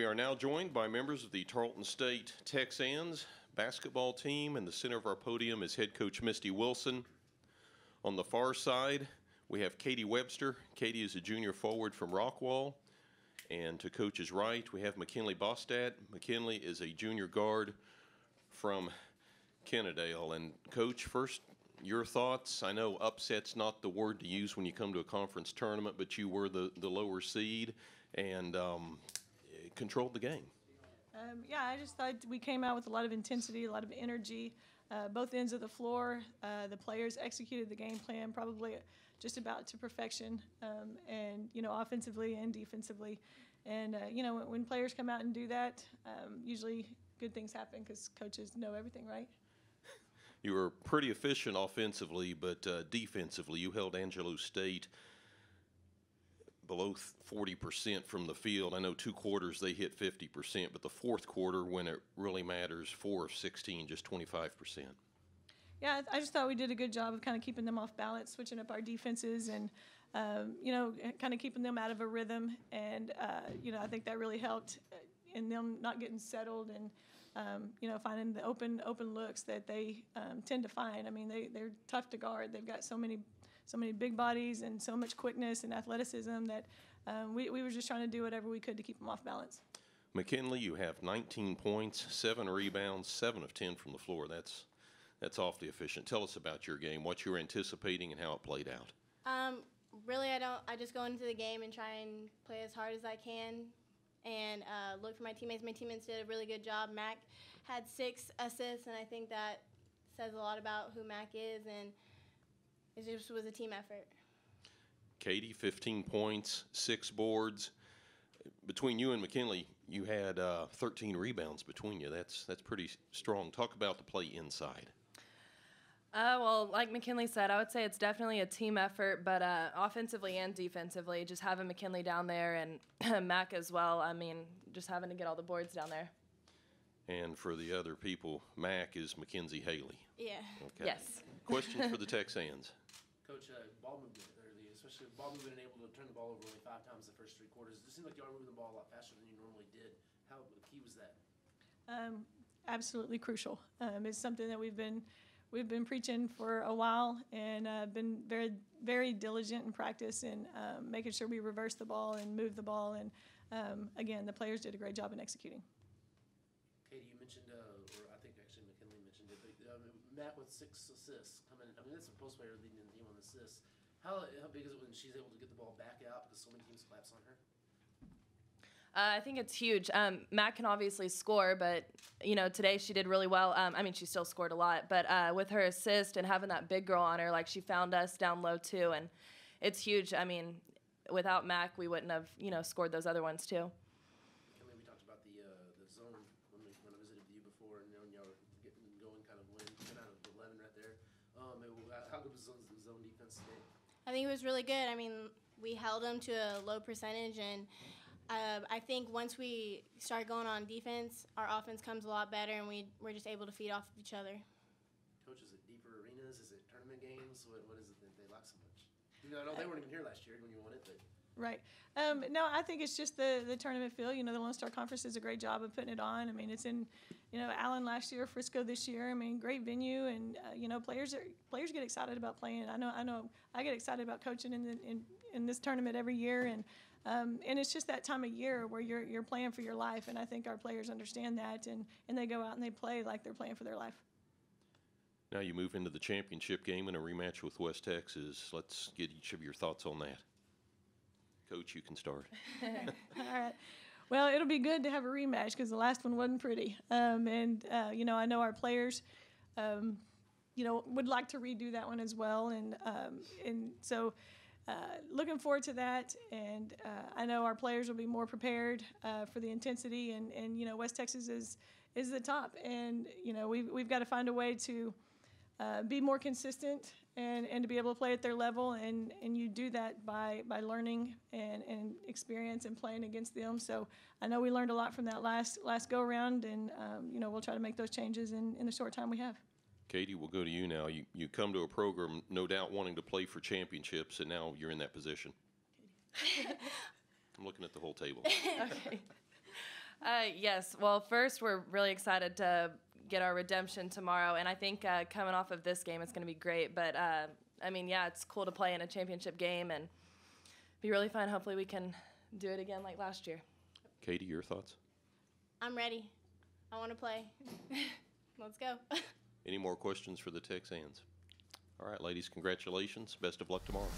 We are now joined by members of the Tarleton State TexAnns basketball team, and the center of our podium is head coach Misty Wilson. On the far side, we have Katie Webster. Katie is a junior forward from Rockwall. And to coach's right, we have McKinley Bostad. McKinley is a junior guard from Kennedale. And coach, first, your thoughts. I know upset's not the word to use when you come to a conference tournament, but you were the, the lower seed and um, controlled the game. Um, yeah, I just thought we came out with a lot of intensity, a lot of energy, uh, both ends of the floor. Uh, the players executed the game plan probably just about to perfection, um, and you know, offensively and defensively. And uh, you know, when, when, players come out and do that, um, usually good things happen because coaches know everything, right? You were pretty efficient offensively, but uh, defensively, you held Angelo State below 40% from the field. I know two quarters they hit 50%, but the fourth quarter, when it really matters, four of 16, just 25%. Yeah, I just thought we did a good job of kind of keeping them off balance, switching up our defenses, and um, you know, kind of keeping them out of a rhythm. And uh, you know, I think that really helped in them not getting settled and um, you know finding the open open looks that they um, tend to find. I mean, they they're tough to guard. They've got so many so many big bodies and so much quickness and athleticism that um, we, we were just trying to do whatever we could to keep them off balance. McKinley, you have 19 points, seven rebounds, seven of 10 from the floor. That's that's awfully efficient. Tell us about your game, what you were anticipating, and how it played out. Um, really, I don't. I just go into the game and try and play as hard as I can, and uh, look for my teammates. My teammates did a really good job. Mac had six assists, and I think that says a lot about who Mac is and it just was a team effort. Katie, 15 points, six boards. Between you and McKinley, you had uh, 13 rebounds between you. That's that's pretty strong. Talk about the play inside. Uh, well, like McKinley said, I would say it's definitely a team effort, but uh, offensively and defensively, just having McKinley down there and Mac as well. I mean, just having to get all the boards down there. And for the other people, Mac is Mackenzie Haley. Yeah. Okay. Yes. Questions for the TexAnns? Coach, uh, ball movement, or the, especially ball movement and able to turn the ball over only five times the first three quarters. It seemed like you are moving the ball a lot faster than you normally did. How key was that? Um, absolutely crucial. Um, it's something that we've been we've been preaching for a while and uh, been very very diligent in practice and um, making sure we reverse the ball and move the ball. And um, again, the players did a great job in executing. Katie, you mentioned, uh, or I think actually McKinley mentioned it, but um, Mac with six assists coming in. I mean, that's a post player leading the team on assists. How, how big is it when she's able to get the ball back out because so many teams collapse on her? Uh, I think it's huge. Um, Mac can obviously score, but you know today she did really well. Um, I mean, she still scored a lot, but uh, with her assist and having that big girl on her, like she found us down low too, and it's huge. I mean, without Mac, we wouldn't have you know scored those other ones too. Kelly, we talked about the uh, the zone when, we, when I visited with you before, and you know, y'all were getting going, kind of winning, out of eleven right there. Um, zone defense today? I think it was really good. I mean, we held them to a low percentage, and uh, I think once we start going on defense, our offense comes a lot better, and we we're just able to feed off of each other. Coach, is it deeper arenas? Is it tournament games? What, what is it that they lack so much? You know, I know they weren't even here last year when you won it, but. Right. Um, no, I think it's just the the tournament feel. You know, the Lone Star Conference does a great job of putting it on. I mean, it's in, you know, Allen last year, Frisco this year. I mean, great venue, and uh, you know, players are players get excited about playing. I know, I know, I get excited about coaching in the, in in this tournament every year, and um, and it's just that time of year where you're you're playing for your life, and I think our players understand that, and and they go out and they play like they're playing for their life. Now you move into the championship game and a rematch with West Texas. Let's get each of your thoughts on that. Coach, you can start. All right. Well, it'll be good to have a rematch because the last one wasn't pretty. Um, and, uh, you know, I know our players, um, you know, would like to redo that one as well. And, um, and so uh, looking forward to that. And uh, I know our players will be more prepared uh, for the intensity. And, and, you know, West Texas is, is the top. And, you know, we've, we've got to find a way to uh, be more consistent and, and to be able to play at their level. And, and you do that by, by learning and, and experience and playing against them. So I know we learned a lot from that last, last go around, and um, you know we'll try to make those changes in, in the short time we have. Katie, we'll go to you now. You, you come to a program, no doubt, wanting to play for championships, and now you're in that position. I'm looking at the whole table. okay. Uh, yes. Well, first, we're really excited to get our redemption tomorrow, and I think uh, coming off of this game, it's going to be great. But uh, I mean, yeah, it's cool to play in a championship game and be really fun. Hopefully, we can do it again like last year. Katie, your thoughts? I'm ready. I want to play. Let's go. Any more questions for the TexAnns? All right, ladies, congratulations. Best of luck tomorrow.